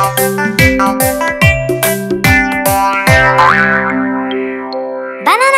バナ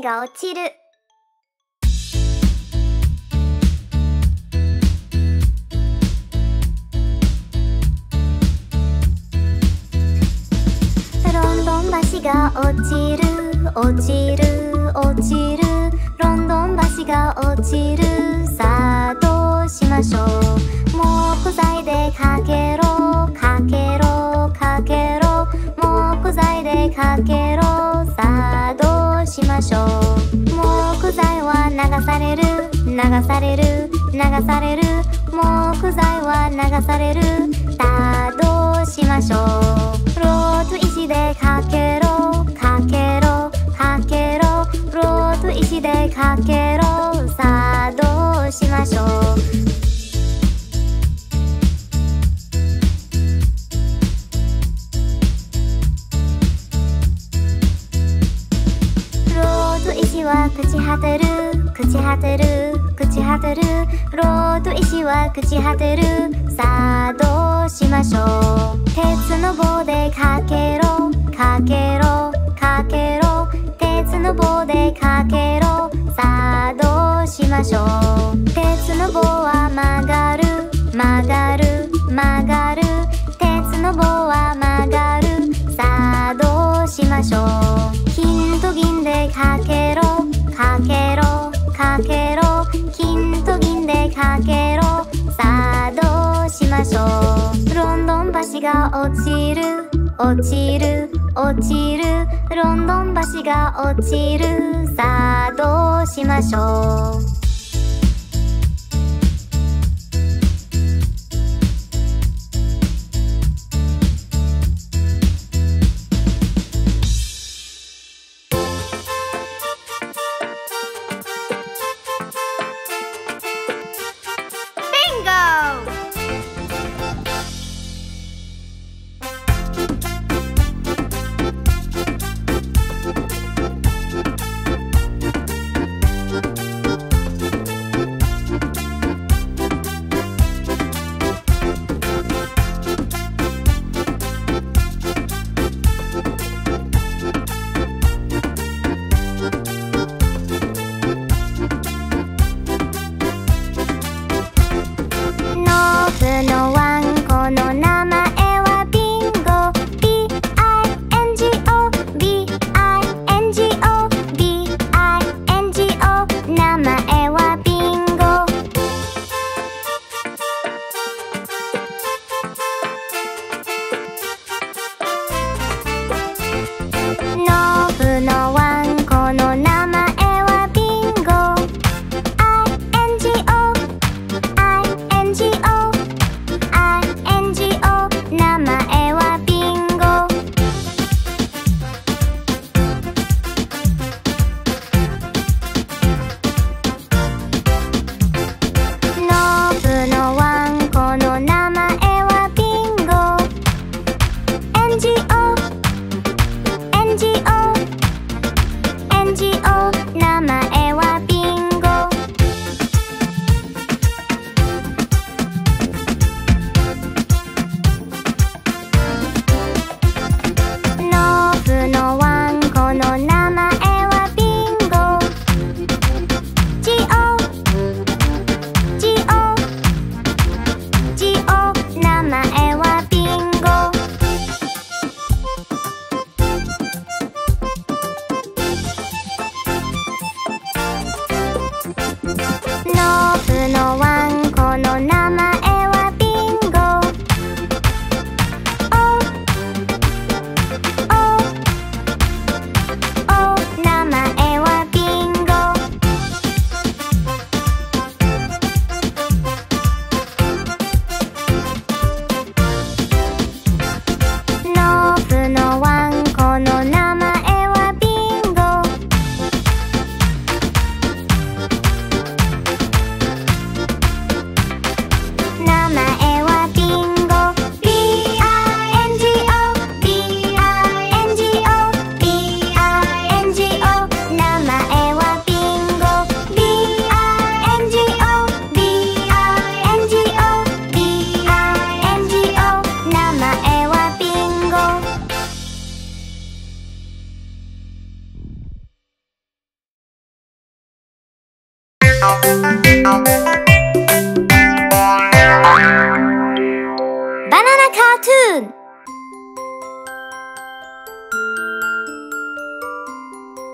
が落ちる。される流される。木材は流される。さあどうしましょう。ロード石でかけろかけろかけろ。ロード石でかけろ。さあどうしましょう。ロード石は朽ち果てる。朽ち果てる朽ち果てるロード石は朽ち果てるさあどうしましょう鉄の棒でかけろかけろかけろ鉄の棒でかけろさあどうしましょう鉄の棒は曲がる曲がる曲がる鉄の棒は曲がるさあどうしましょう金と銀でかけろかけろかけろ。金と銀でかけろ。さあどうしましょう。ロンドン橋が落ちる。落ちる。落ちる。ロンドン橋が落ちる。さあどうしましょう。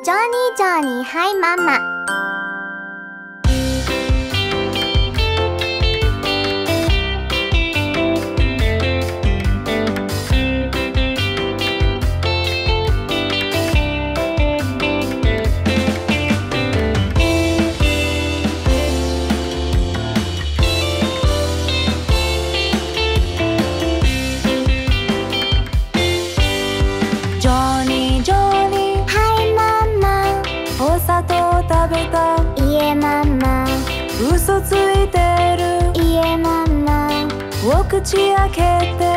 ジョニージョニーはいママ。打ち明けて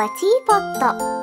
はティーポット。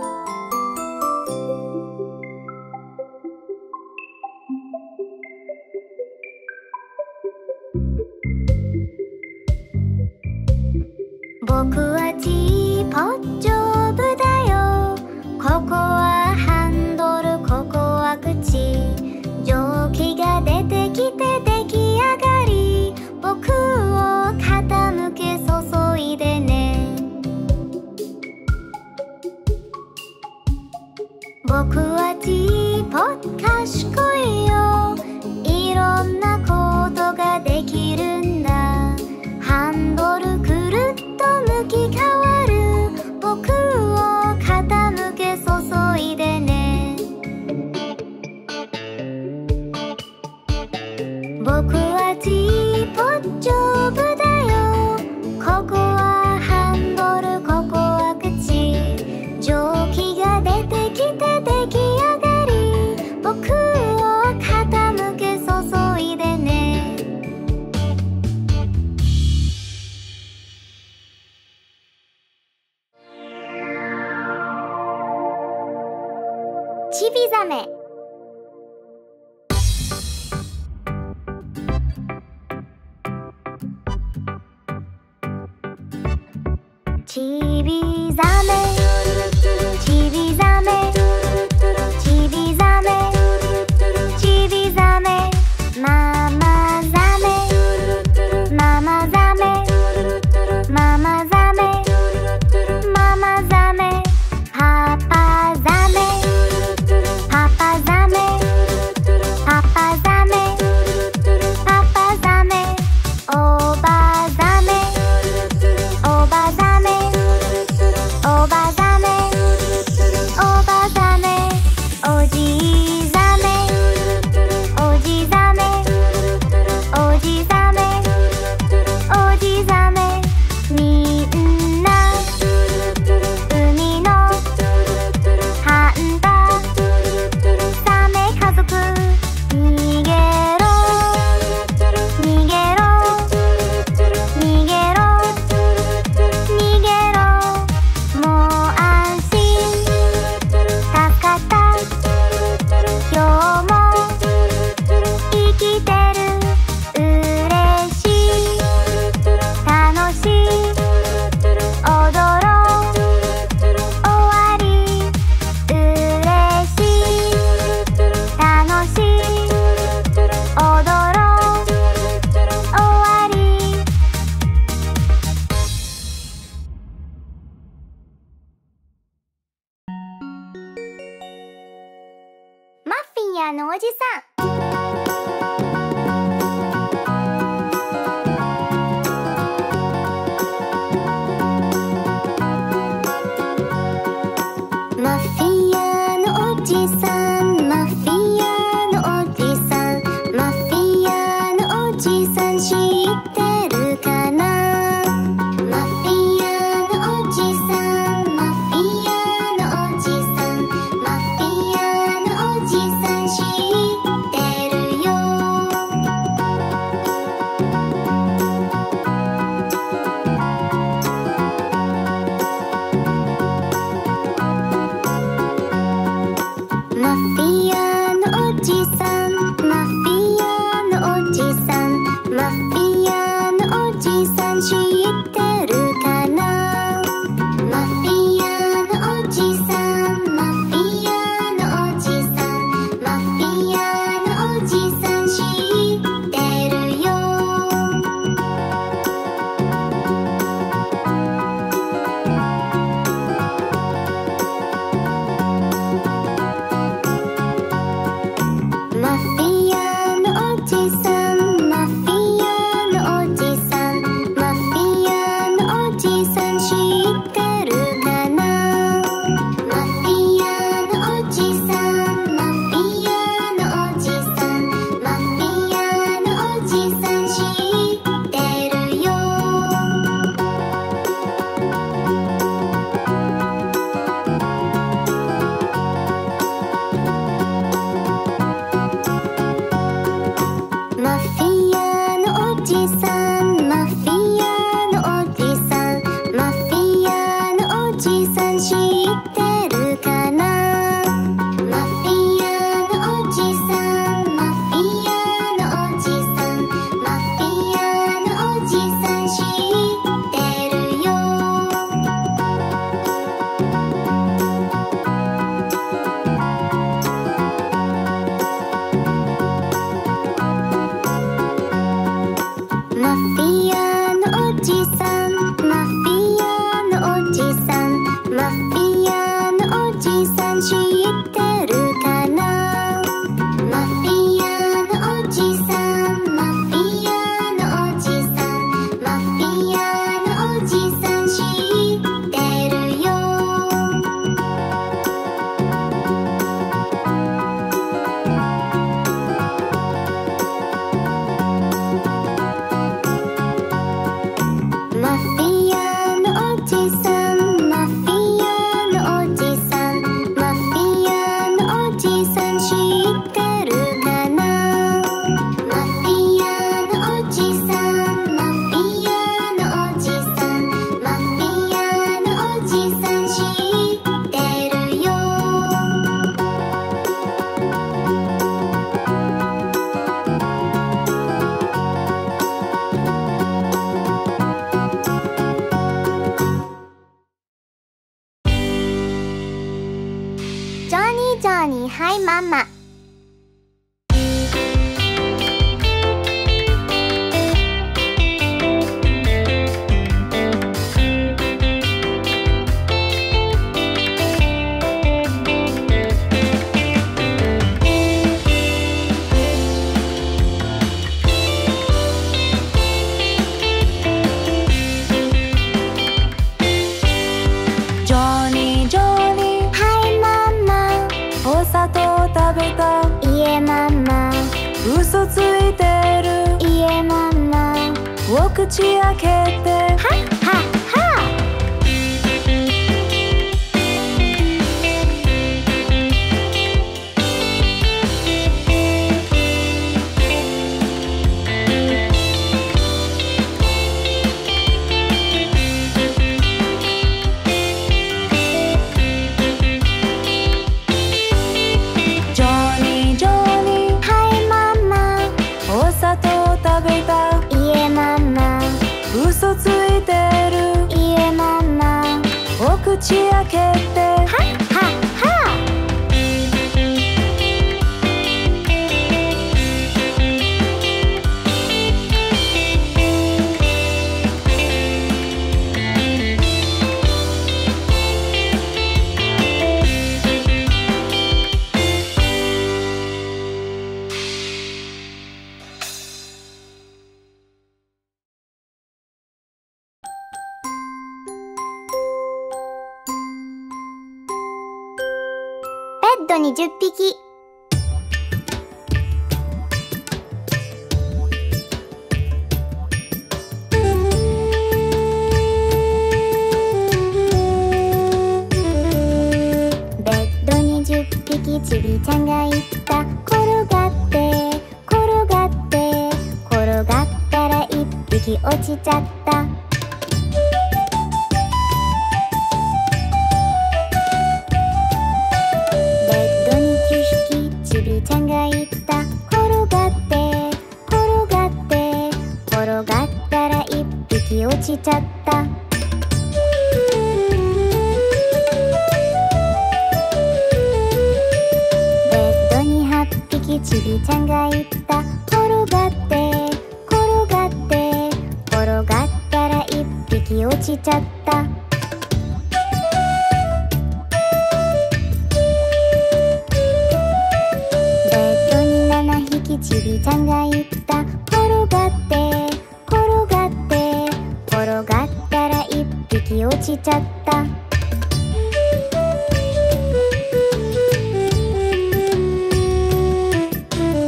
しちゃった」「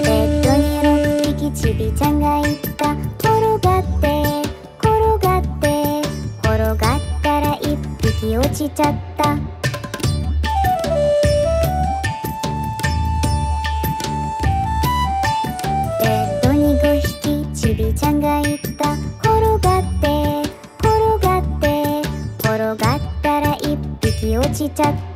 ベッドに6匹ちびちゃんがいった」「転がって転がって転がったら1匹落ちちゃった」ちゃって。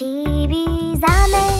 ちびざめ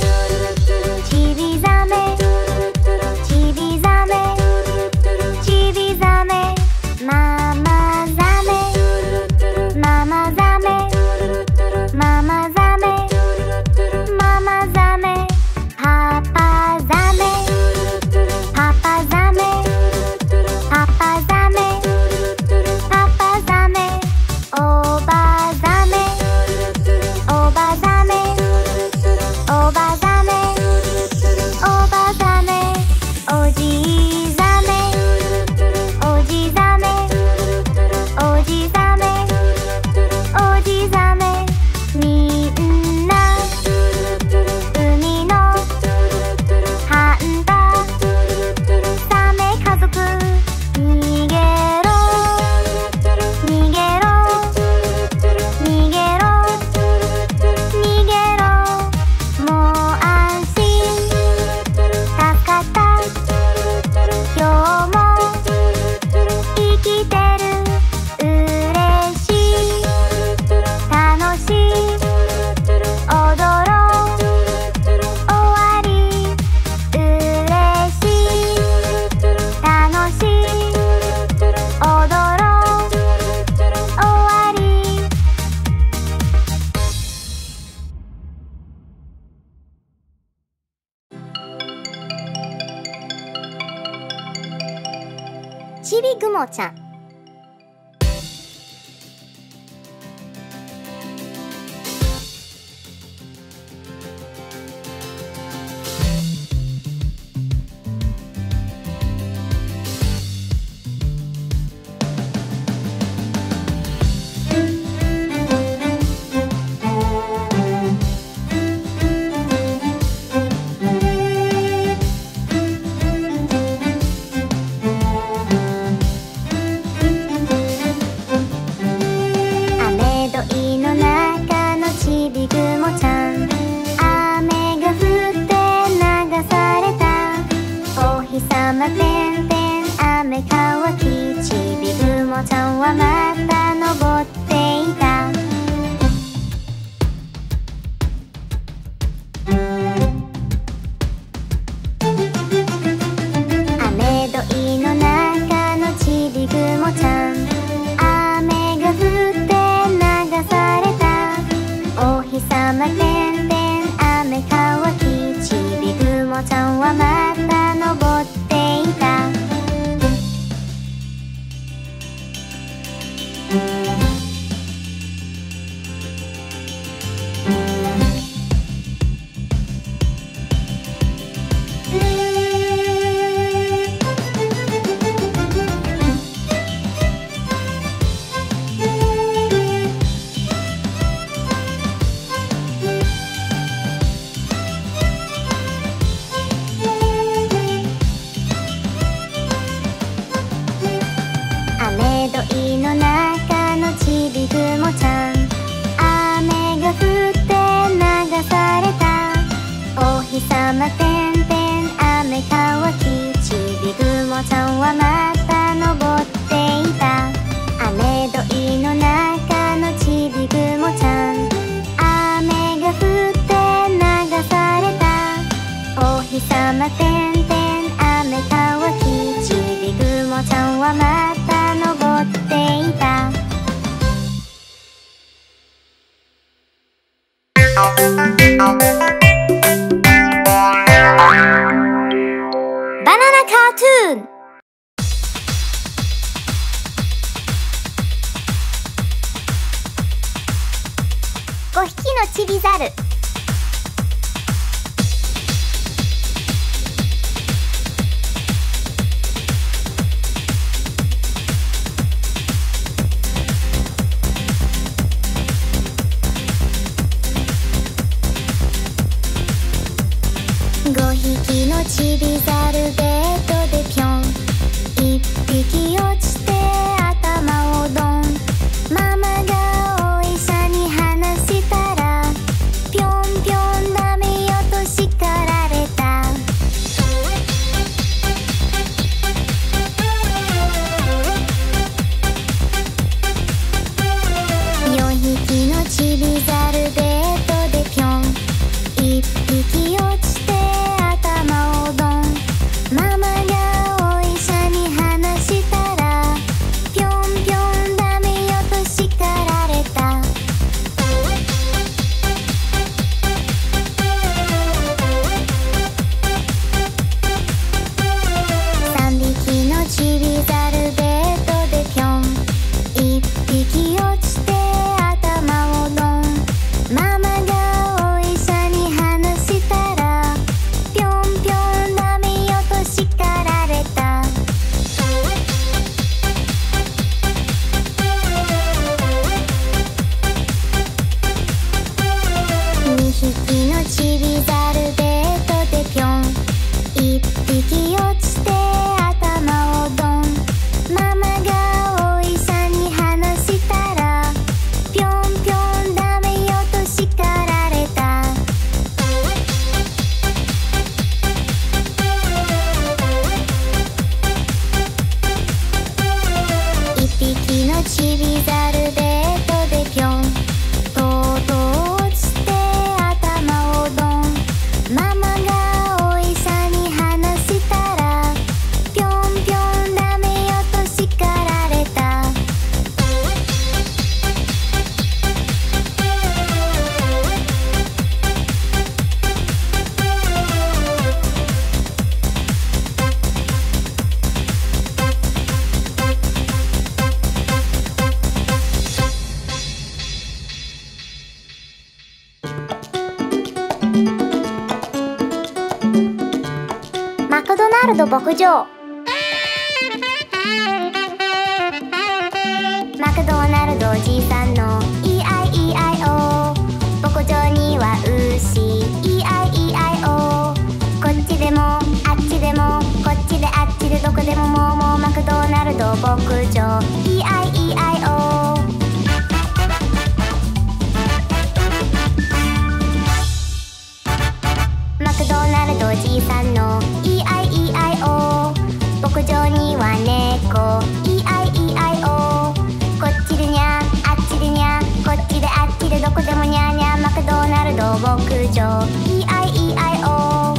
牧場。マクドナルドおじいさんの EIEIO 牧場には牛 EIEIO こっちでもあっちでもこっちであっちでどこでももうもうマクドナルド牧場。EIEIO マクドナルドおじいさんの EIEIO 牧場には猫。EIEIO こっちでにゃあっちでにゃこっちであっちでどこでもにゃにゃマクドナルド牧場。EIEIO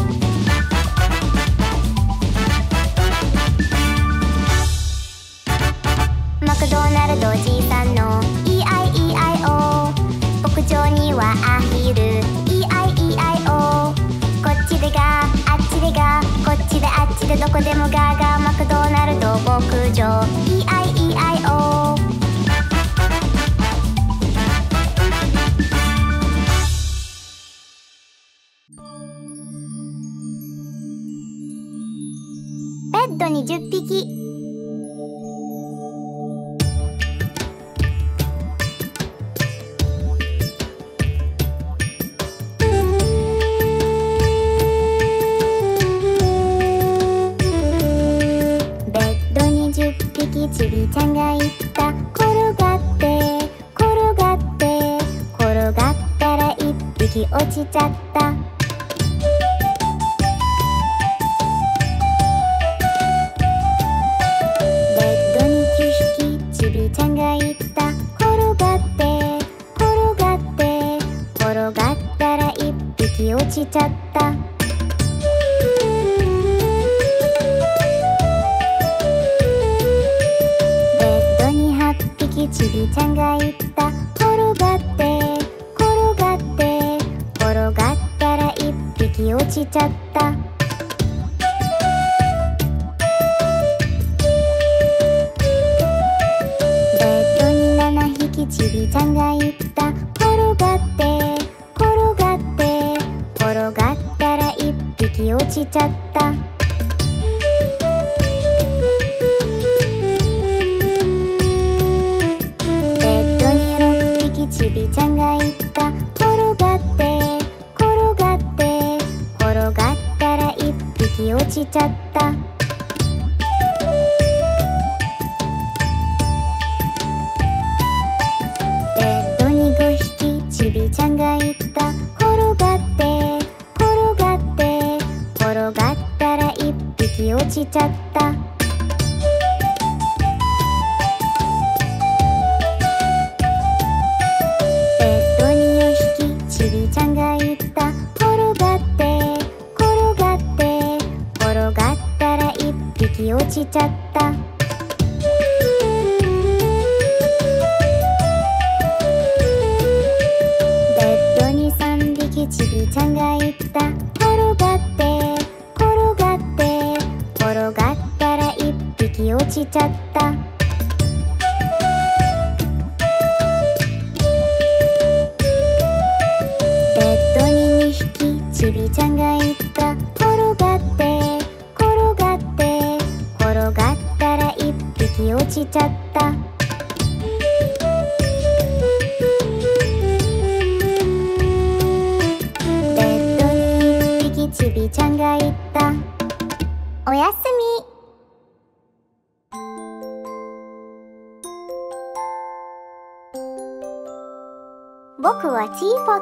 マクドナルドおじいさんの。EIEIO 牧場にはアヒル。EIEIO こっちでガーあっちでガーこっちであっちでどこでもガーガー牧場僕は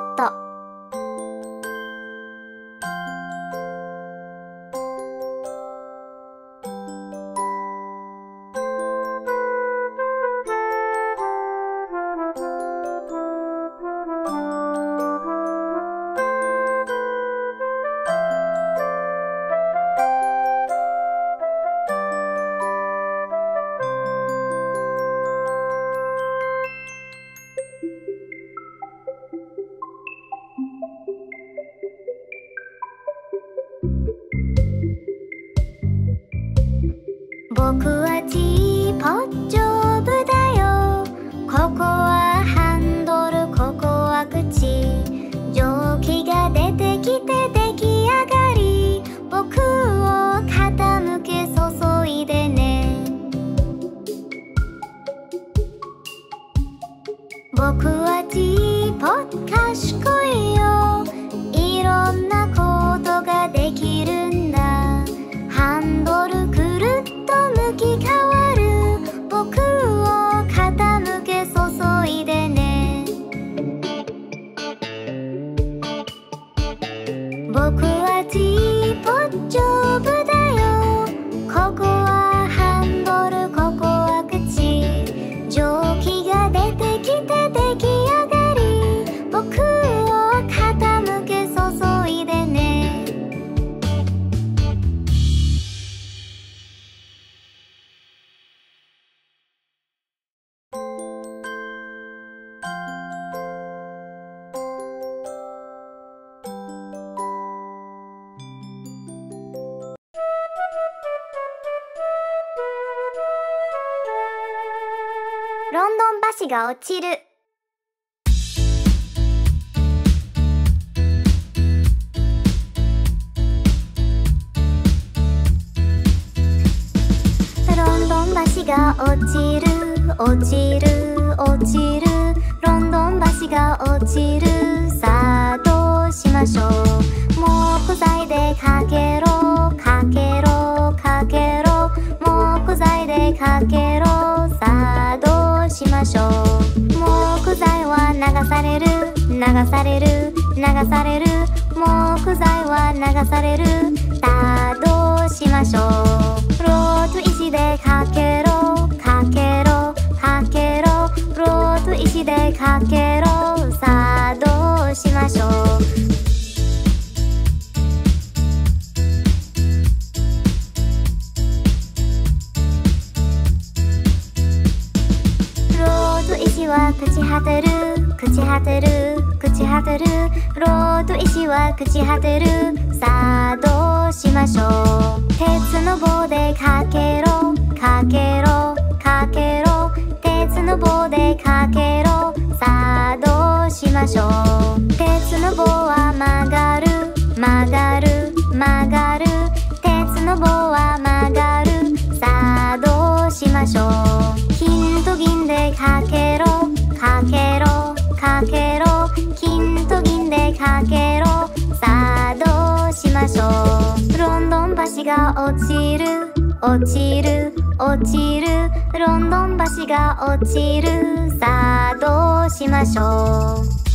落ちる。ロンドン橋が落ちる落ちる落ちる。ロンドン橋が落ちる。さあどうしましょう。木材でかけろかけろかけろ。木材でかけろ。さあどうしましょう。される流される流される。木材は流される。さあどうしましょう。ロート石でかけろかけろかけろ。ロート石でかけろ。さあどうしましょう。ロード石は朽ち果てる朽ち果てる朽ち果てるロード石は朽ち果てるさあどうしましょう。鉄の棒でかけろ。かけろ。かけろ。鉄の棒でかけろ。さあどうしましょう。鉄の棒は曲がる。曲がる。曲がる。鉄の棒は曲がる。さあどうしましょう。金と銀でかけろ。かけろ。かけろ。金と銀でかけろ。さあどうしましょう。ロンドン橋が落ちる。落ちる。落ちる。ロンドン橋が落ちる。さあどうしましょう。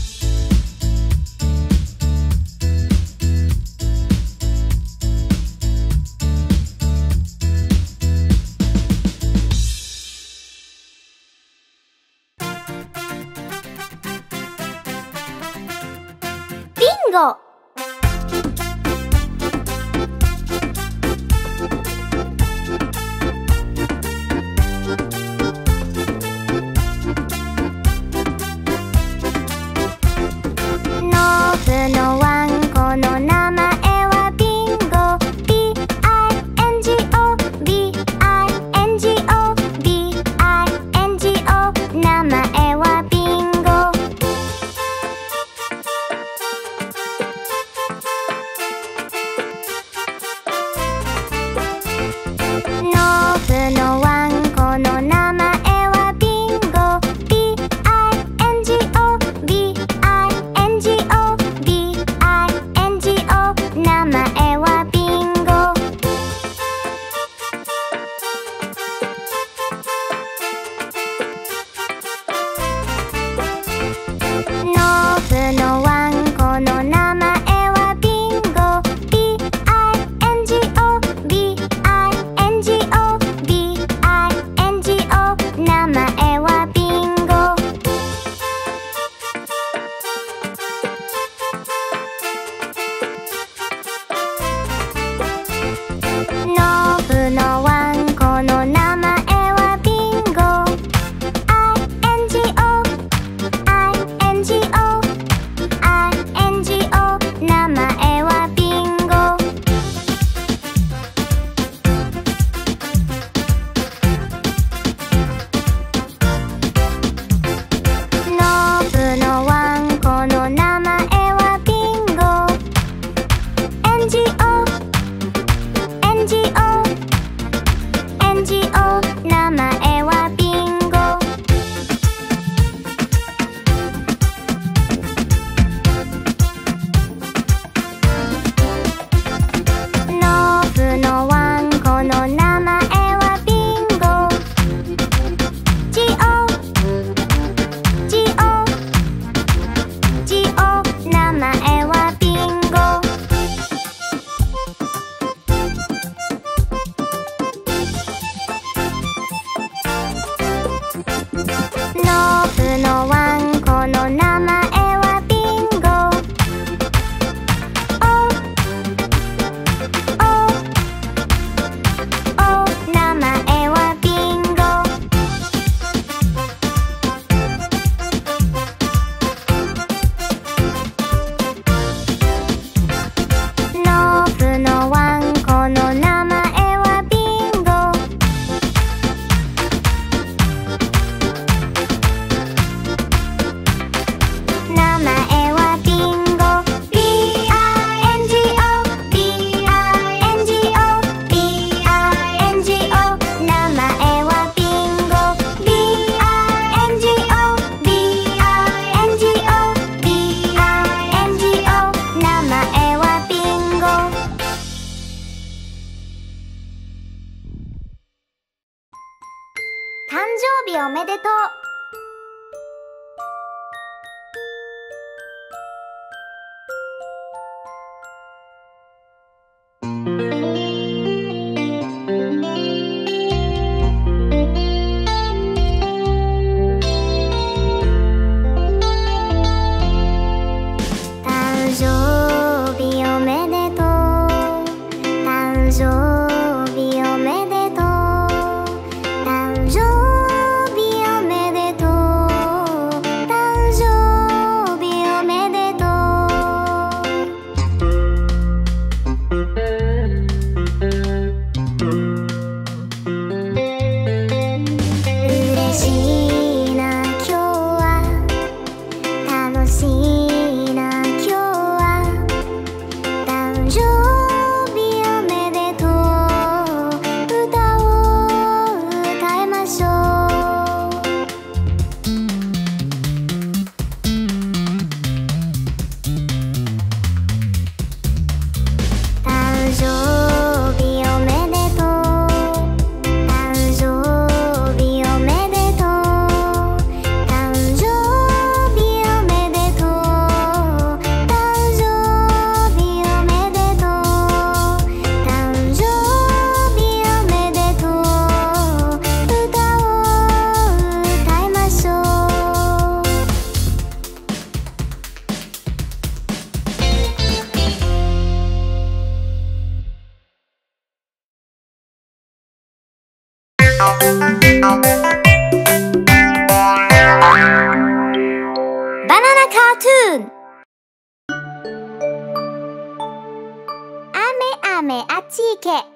雨雨あっち行け。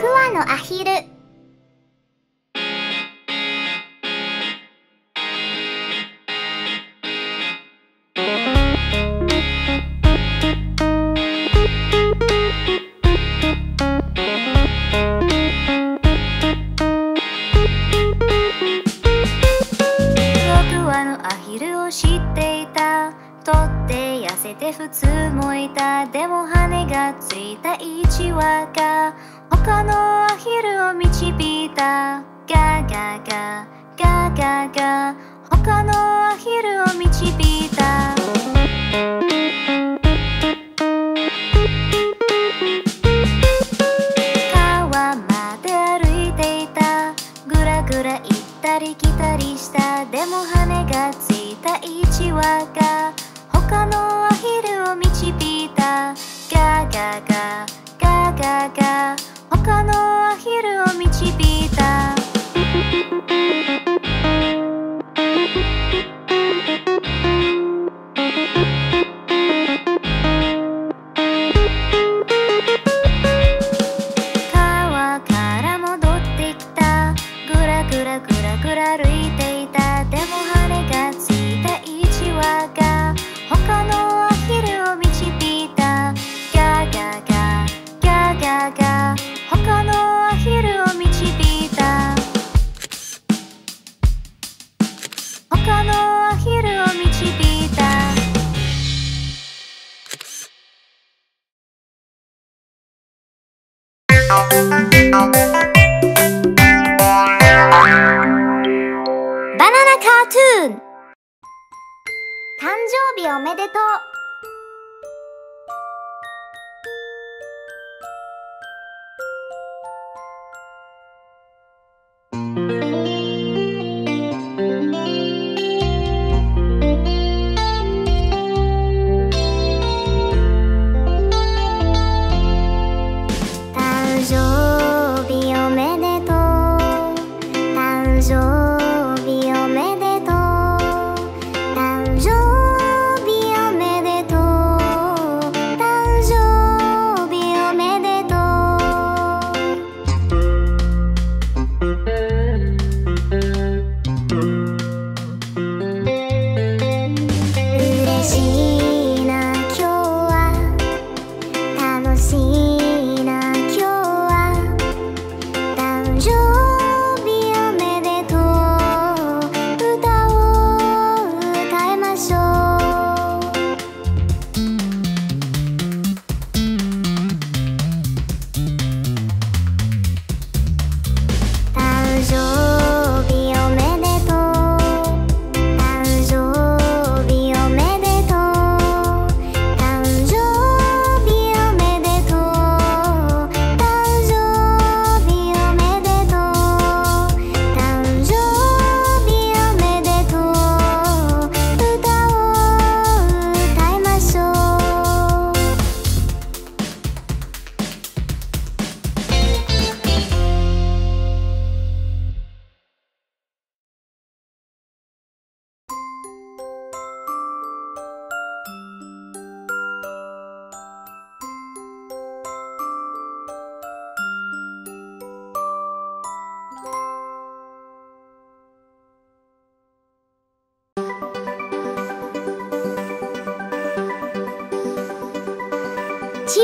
6話のアヒル。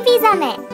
ビザメ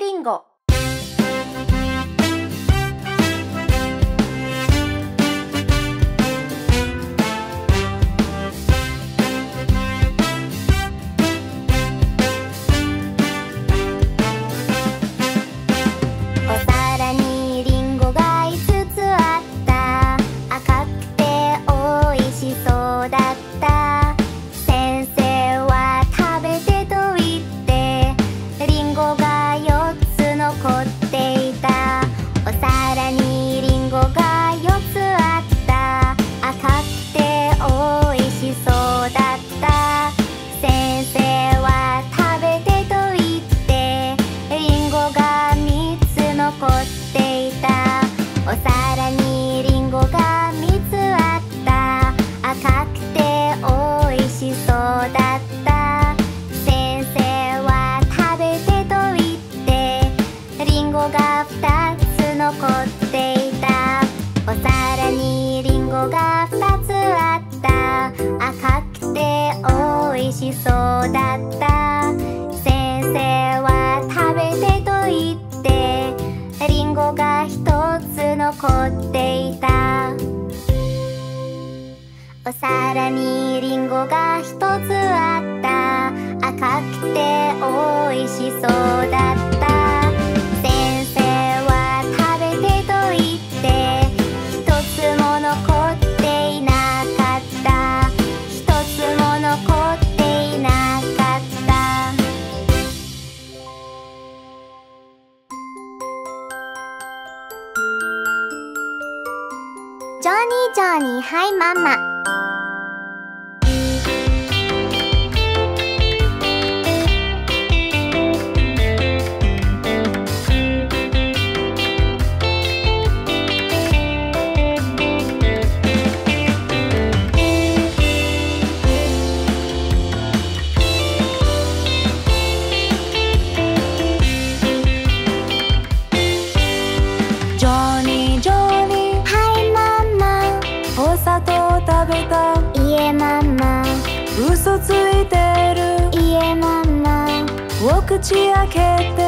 リンゴ。はいママ。ち明けて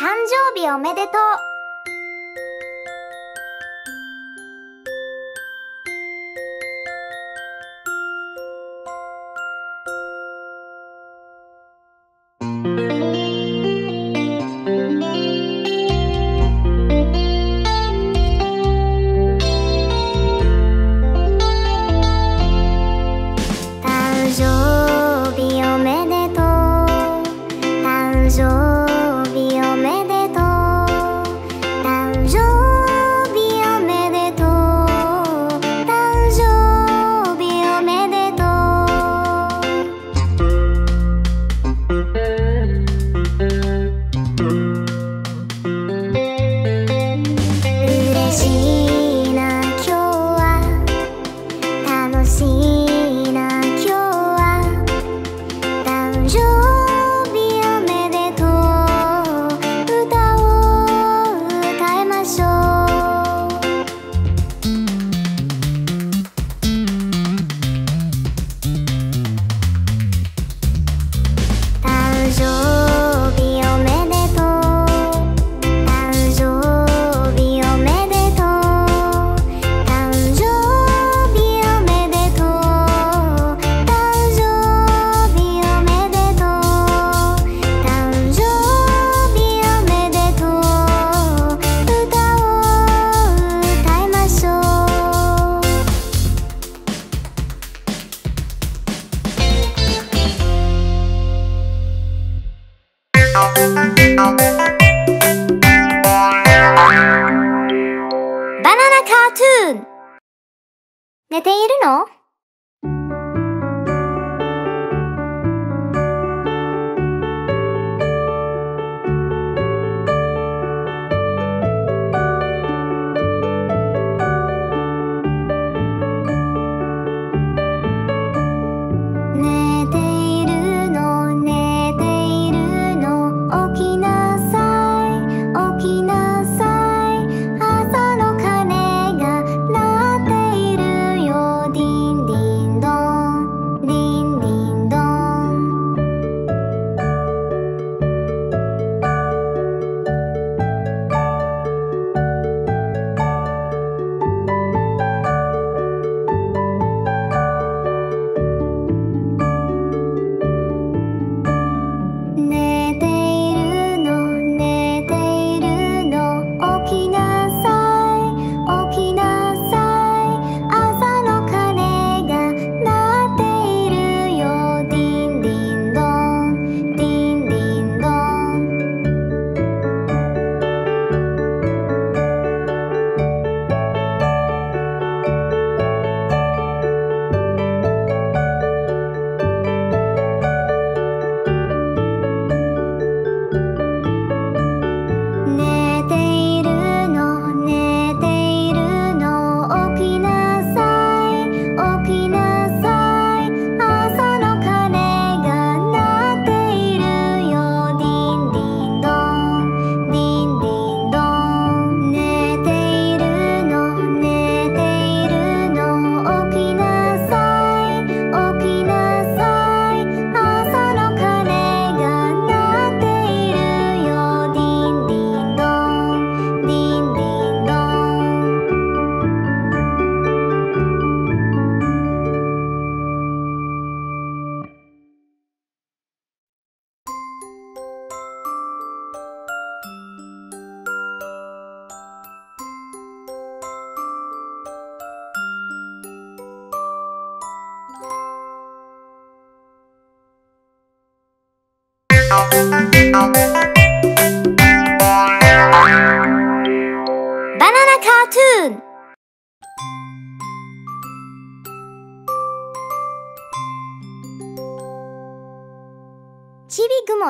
誕生日おめでとう。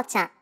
好吃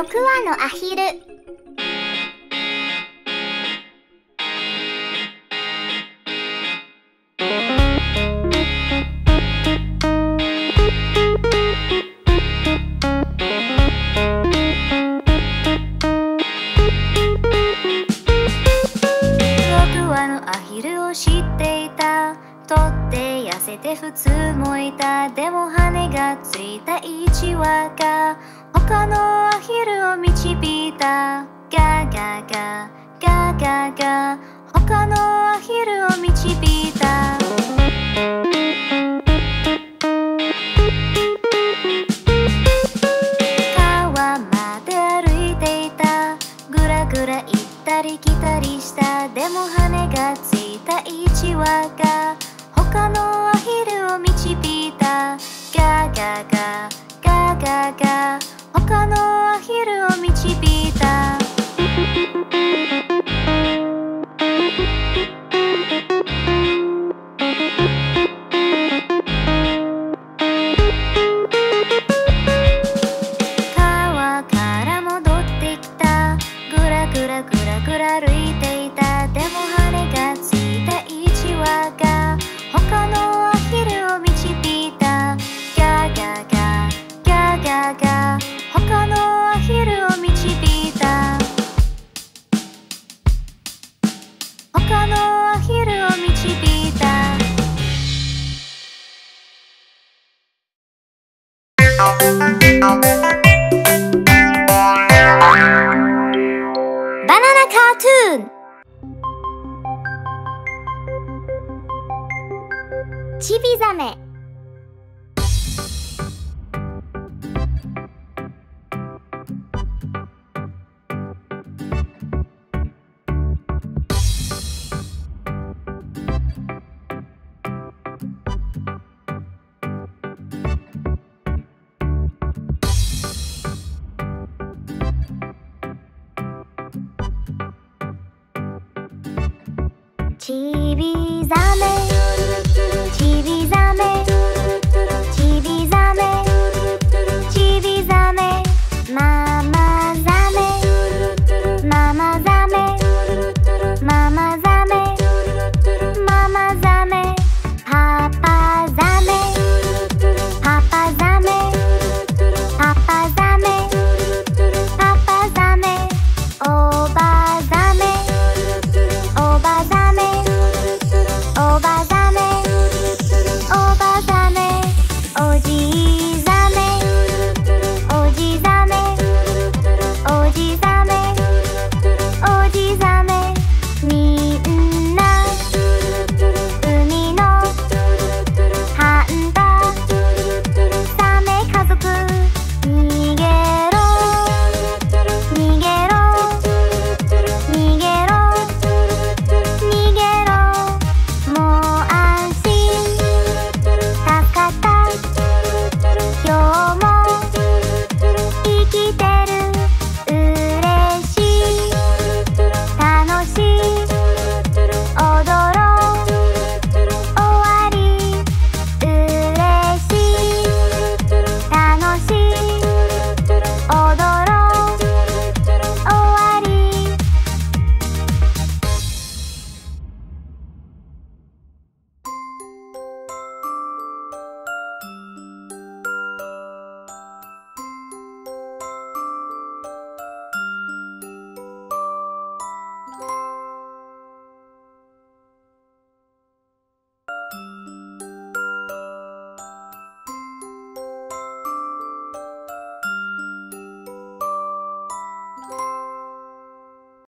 6話のアヒ